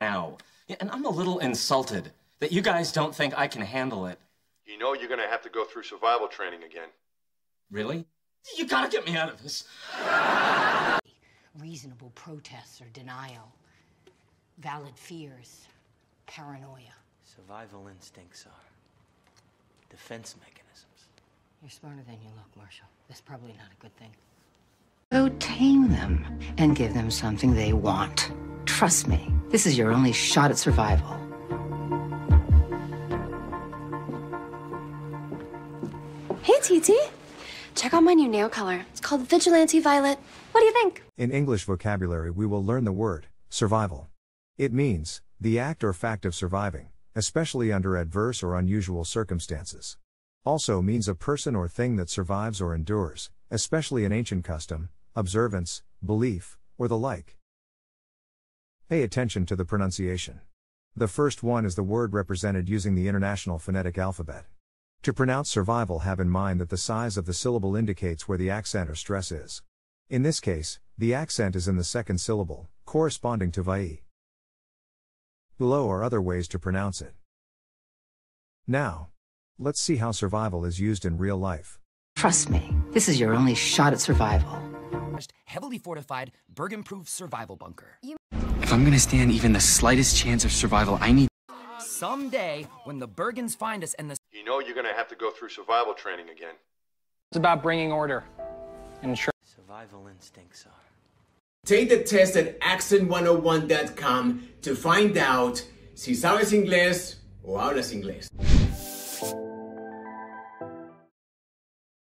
now. Yeah, and I'm a little insulted that you guys don't think I can handle it. You know you're gonna have to go through survival training again. Really? You gotta get me out of this. Reasonable protests or denial, valid fears, paranoia. Survival instincts are defense mechanisms. You're smarter than you look, Marshall. That's probably not a good thing. Go tame them and give them something they want. Trust me, this is your only shot at survival. Hey, TT. Check out my new nail color. It's called Vigilante Violet. What do you think? In English vocabulary, we will learn the word survival. It means the act or fact of surviving, especially under adverse or unusual circumstances. Also means a person or thing that survives or endures, especially an ancient custom, observance, belief, or the like. Pay attention to the pronunciation. The first one is the word represented using the International Phonetic Alphabet. To pronounce survival, have in mind that the size of the syllable indicates where the accent or stress is. In this case, the accent is in the second syllable, corresponding to vai. Below are other ways to pronounce it. Now, let's see how survival is used in real life. Trust me, this is your only shot at survival. Heavily fortified, Bergen-proof survival bunker. If I'm gonna stand even the slightest chance of survival, I need. Someday, when the Bergens find us and the You know you're gonna have to go through survival training again. It's about bringing order and ensuring. Survival instincts are. Take the test at accent101.com to find out si sabes inglés o hablas inglés.